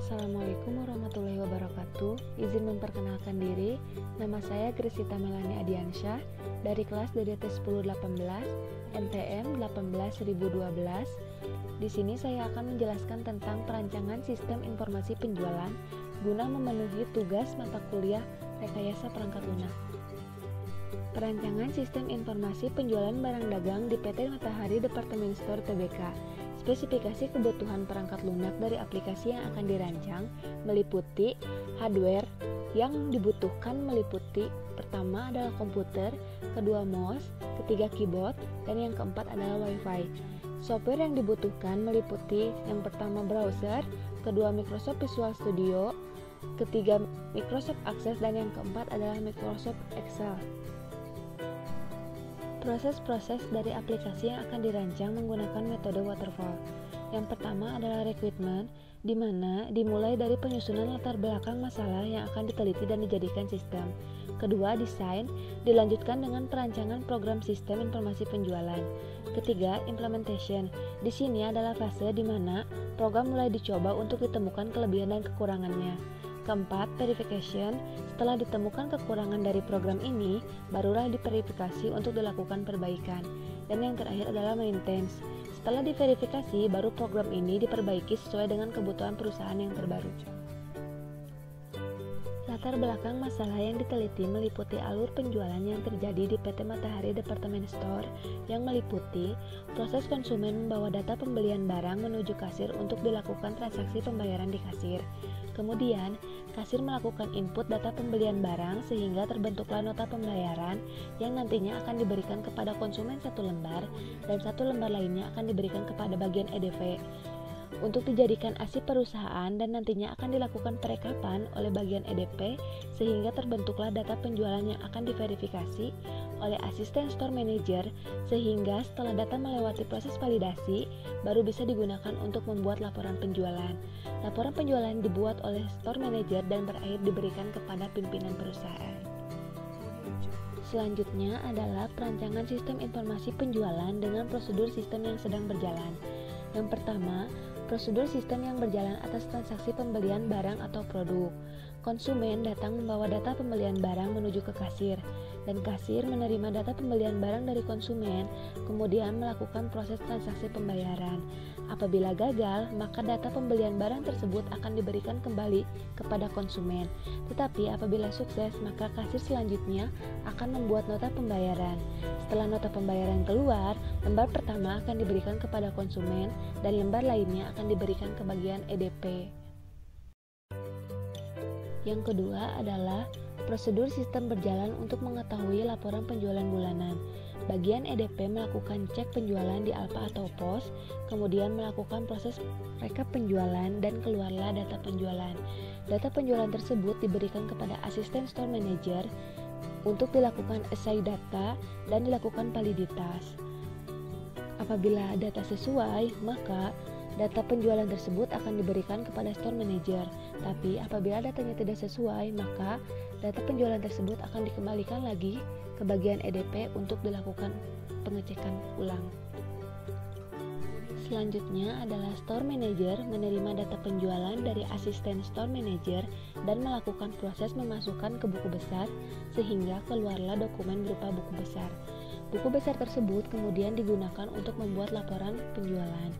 Assalamualaikum warahmatullahi wabarakatuh. Izin memperkenalkan diri, nama saya Grisita Melani Adiansyah dari kelas DDT 1018 NTM 18012. Di sini saya akan menjelaskan tentang perancangan sistem informasi penjualan guna memenuhi tugas mata kuliah rekayasa perangkat lunak. Perancangan sistem informasi penjualan barang dagang di PT Matahari Departemen Store TBK Spesifikasi kebutuhan perangkat lunak dari aplikasi yang akan dirancang meliputi hardware yang dibutuhkan meliputi pertama adalah komputer, kedua mouse, ketiga keyboard, dan yang keempat adalah wifi. Software yang dibutuhkan meliputi yang pertama browser, kedua Microsoft Visual Studio, ketiga Microsoft Access, dan yang keempat adalah Microsoft Excel. Proses-proses dari aplikasi yang akan dirancang menggunakan metode waterfall. Yang pertama adalah recruitment, di mana dimulai dari penyusunan latar belakang masalah yang akan diteliti dan dijadikan sistem. Kedua, desain, dilanjutkan dengan perancangan program sistem informasi penjualan. Ketiga, implementation. Di sini adalah fase di mana program mulai dicoba untuk ditemukan kelebihan dan kekurangannya. Keempat, verification. Setelah ditemukan kekurangan dari program ini, barulah diverifikasi untuk dilakukan perbaikan. Dan yang terakhir adalah maintenance. Setelah diverifikasi, baru program ini diperbaiki sesuai dengan kebutuhan perusahaan yang terbaru. Latar belakang masalah yang diteliti meliputi alur penjualan yang terjadi di PT Matahari Departemen Store yang meliputi proses konsumen membawa data pembelian barang menuju kasir untuk dilakukan transaksi pembayaran di kasir, Kemudian, kasir melakukan input data pembelian barang sehingga terbentuklah nota pembayaran yang nantinya akan diberikan kepada konsumen satu lembar dan satu lembar lainnya akan diberikan kepada bagian EDV untuk dijadikan arsip perusahaan dan nantinya akan dilakukan perekapan oleh bagian EDP sehingga terbentuklah data penjualan yang akan diverifikasi oleh asisten store manager sehingga setelah data melewati proses validasi baru bisa digunakan untuk membuat laporan penjualan. Laporan penjualan dibuat oleh store manager dan berakhir diberikan kepada pimpinan perusahaan. Selanjutnya adalah perancangan sistem informasi penjualan dengan prosedur sistem yang sedang berjalan. Yang pertama, Prosedur sistem yang berjalan atas transaksi pembelian barang atau produk. Konsumen datang membawa data pembelian barang menuju ke kasir, dan kasir menerima data pembelian barang dari konsumen, kemudian melakukan proses transaksi pembayaran. Apabila gagal, maka data pembelian barang tersebut akan diberikan kembali kepada konsumen. Tetapi apabila sukses, maka kasir selanjutnya akan membuat nota pembayaran. Setelah nota pembayaran keluar, lembar pertama akan diberikan kepada konsumen dan lembar lainnya akan diberikan ke bagian EDP. Yang kedua adalah prosedur sistem berjalan untuk mengetahui laporan penjualan bulanan. Bagian EDP melakukan cek penjualan di Alpha atau POS, kemudian melakukan proses rekap penjualan dan keluarlah data penjualan. Data penjualan tersebut diberikan kepada asisten store manager untuk dilakukan assign data dan dilakukan validitas. Apabila data sesuai, maka data penjualan tersebut akan diberikan kepada store manager. Tapi apabila datanya tidak sesuai, maka data penjualan tersebut akan dikembalikan lagi ke bagian EDP untuk dilakukan pengecekan ulang. Selanjutnya adalah store manager menerima data penjualan dari asisten store manager dan melakukan proses memasukkan ke buku besar sehingga keluarlah dokumen berupa buku besar. Buku besar tersebut kemudian digunakan untuk membuat laporan penjualan.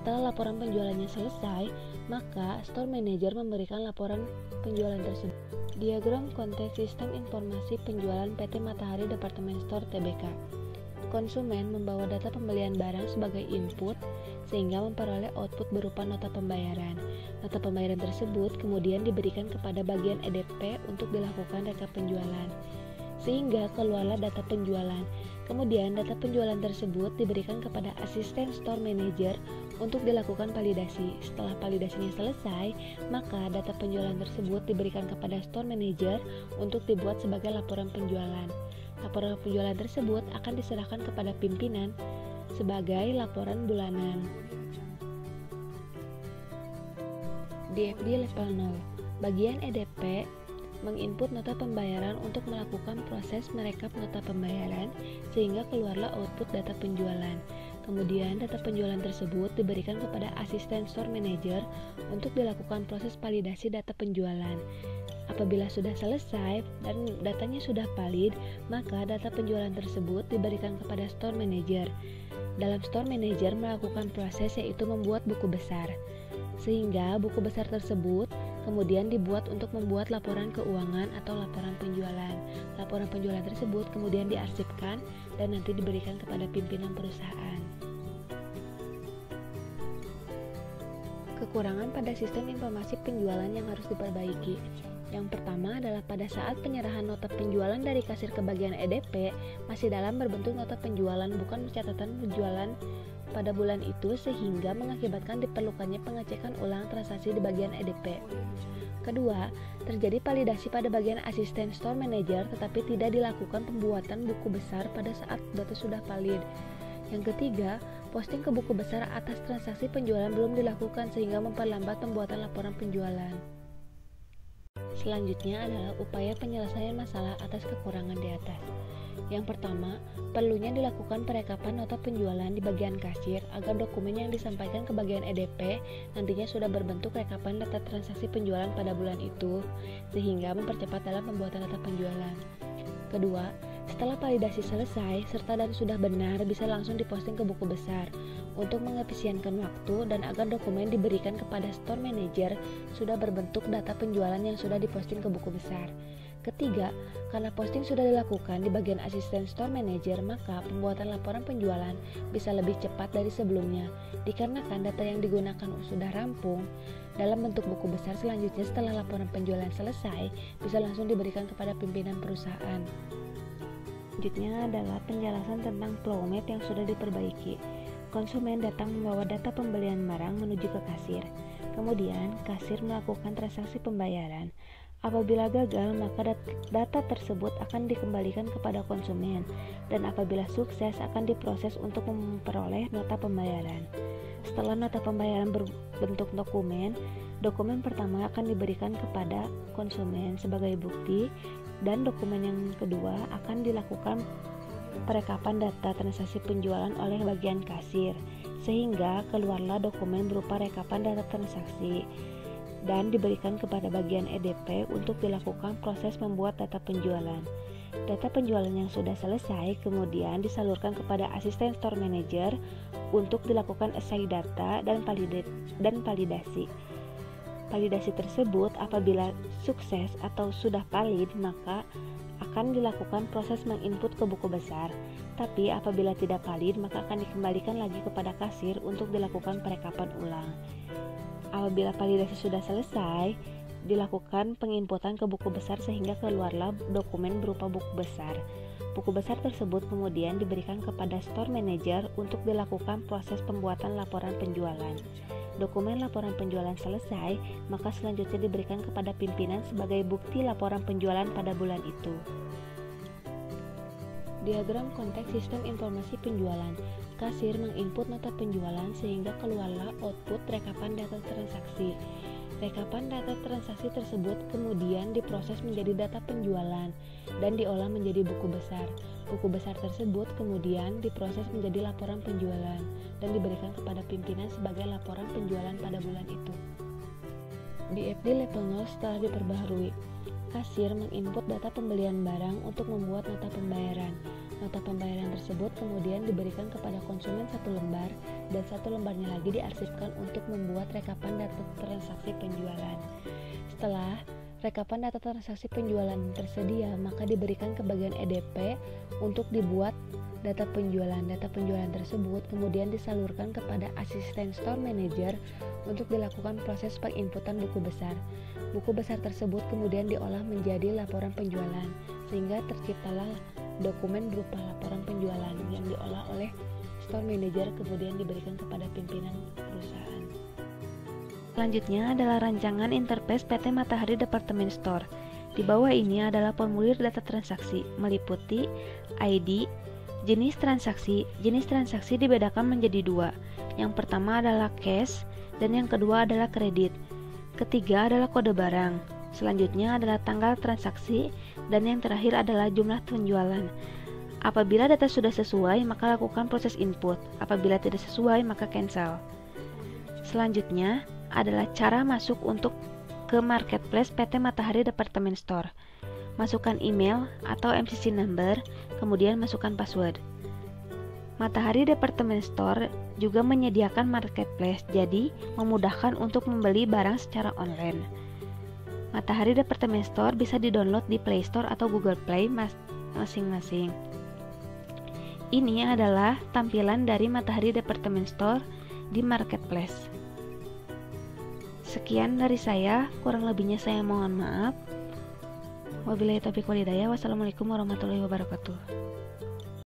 Setelah laporan penjualannya selesai, maka store manager memberikan laporan penjualan tersebut. Diagram konteks sistem informasi penjualan PT Matahari Departemen Store TBK. Konsumen membawa data pembelian barang sebagai input sehingga memperoleh output berupa nota pembayaran. Nota pembayaran tersebut kemudian diberikan kepada bagian EDP untuk dilakukan rekap penjualan sehingga keluarlah data penjualan. Kemudian data penjualan tersebut diberikan kepada asisten store manager untuk dilakukan validasi. Setelah validasinya selesai, maka data penjualan tersebut diberikan kepada store manager untuk dibuat sebagai laporan penjualan. Laporan penjualan tersebut akan diserahkan kepada pimpinan sebagai laporan bulanan. DFD level 0 Bagian EDP menginput nota pembayaran untuk melakukan proses merekap nota pembayaran sehingga keluarlah output data penjualan. Kemudian data penjualan tersebut diberikan kepada asisten store manager untuk dilakukan proses validasi data penjualan. Apabila sudah selesai dan datanya sudah valid, maka data penjualan tersebut diberikan kepada store manager. Dalam store manager melakukan proses yaitu membuat buku besar. Sehingga buku besar tersebut kemudian dibuat untuk membuat laporan keuangan atau laporan penjualan. Laporan penjualan tersebut kemudian diarsipkan dan nanti diberikan kepada pimpinan perusahaan. Kekurangan pada sistem informasi penjualan yang harus diperbaiki. Yang pertama adalah pada saat penyerahan nota penjualan dari kasir ke bagian EDP masih dalam berbentuk nota penjualan bukan catatan penjualan pada bulan itu sehingga mengakibatkan diperlukannya pengecekan ulang transaksi di bagian EDP. Kedua, terjadi validasi pada bagian asisten store manager tetapi tidak dilakukan pembuatan buku besar pada saat data sudah valid. Yang ketiga, posting ke buku besar atas transaksi penjualan belum dilakukan sehingga memperlambat pembuatan laporan penjualan. Selanjutnya adalah upaya penyelesaian masalah atas kekurangan di atas. Yang pertama, perlunya dilakukan perekapan nota penjualan di bagian kasir agar dokumen yang disampaikan ke bagian EDP nantinya sudah berbentuk rekapan data transaksi penjualan pada bulan itu, sehingga mempercepat dalam pembuatan data penjualan. Kedua, setelah validasi selesai serta dan sudah benar bisa langsung diposting ke buku besar untuk mengefisienkan waktu dan agar dokumen diberikan kepada store manager sudah berbentuk data penjualan yang sudah diposting ke buku besar. Ketiga, karena posting sudah dilakukan di bagian asisten store manager, maka pembuatan laporan penjualan bisa lebih cepat dari sebelumnya, dikarenakan data yang digunakan sudah rampung. Dalam bentuk buku besar selanjutnya setelah laporan penjualan selesai, bisa langsung diberikan kepada pimpinan perusahaan. Selanjutnya adalah penjelasan tentang map yang sudah diperbaiki. Konsumen datang membawa data pembelian barang menuju ke kasir. Kemudian, kasir melakukan transaksi pembayaran. Apabila gagal, maka data tersebut akan dikembalikan kepada konsumen, dan apabila sukses, akan diproses untuk memperoleh nota pembayaran. Setelah nota pembayaran berbentuk dokumen, dokumen pertama akan diberikan kepada konsumen sebagai bukti, dan dokumen yang kedua akan dilakukan perekapan data transaksi penjualan oleh bagian kasir, sehingga keluarlah dokumen berupa rekapan data transaksi dan diberikan kepada bagian EDP untuk dilakukan proses membuat data penjualan. Data penjualan yang sudah selesai kemudian disalurkan kepada asisten store manager untuk dilakukan assay data dan, validasi. Validasi tersebut apabila sukses atau sudah valid maka akan dilakukan proses menginput ke buku besar. Tapi apabila tidak valid maka akan dikembalikan lagi kepada kasir untuk dilakukan perekapan ulang. Apabila validasi sudah selesai, dilakukan penginputan ke buku besar sehingga keluarlah dokumen berupa buku besar. Buku besar tersebut kemudian diberikan kepada store manager untuk dilakukan proses pembuatan laporan penjualan. Dokumen laporan penjualan selesai, maka selanjutnya diberikan kepada pimpinan sebagai bukti laporan penjualan pada bulan itu. Diagram konteks sistem informasi penjualan. Kasir menginput nota penjualan sehingga keluarlah output rekapan data transaksi. Rekapan data transaksi tersebut kemudian diproses menjadi data penjualan dan diolah menjadi buku besar. Buku besar tersebut kemudian diproses menjadi laporan penjualan dan diberikan kepada pimpinan sebagai laporan penjualan pada bulan itu. Di level 0 setelah diperbaharui, kasir menginput data pembelian barang untuk membuat nota pembayaran. Nota pembayaran tersebut kemudian diberikan kepada konsumen satu lembar dan satu lembarnya lagi diarsipkan untuk membuat rekapan data transaksi penjualan. Setelah rekapan data transaksi penjualan tersedia, maka diberikan ke bagian EDP untuk dibuat data penjualan. Data penjualan tersebut kemudian disalurkan kepada asisten store manager untuk dilakukan proses penginputan buku besar. Buku besar tersebut kemudian diolah menjadi laporan penjualan, sehingga terciptalah dokumen berupa laporan penjualan yang diolah oleh store manager kemudian diberikan kepada pimpinan perusahaan. Selanjutnya adalah rancangan interface PT Matahari Department Store. Di bawah ini adalah formulir data transaksi, meliputi ID, jenis transaksi. Jenis transaksi dibedakan menjadi dua. Yang pertama adalah cash, dan yang kedua adalah kredit. Ketiga adalah kode barang. Selanjutnya adalah tanggal transaksi dan yang terakhir adalah jumlah penjualan. Apabila data sudah sesuai, maka lakukan proses input. Apabila tidak sesuai, maka cancel. Selanjutnya adalah cara masuk untuk ke marketplace PT Matahari Department Store. Masukkan email atau MCC number, kemudian masukkan password. Matahari Department Store juga menyediakan marketplace, jadi memudahkan untuk membeli barang secara online. Matahari Department Store bisa didownload di Play Store atau Google Play masing-masing. Ini adalah tampilan dari Matahari Department Store di Marketplace. Sekian dari saya, kurang lebihnya saya mohon maaf. Wabillahi taufiq walhidayah. Wassalamualaikum warahmatullahi wabarakatuh.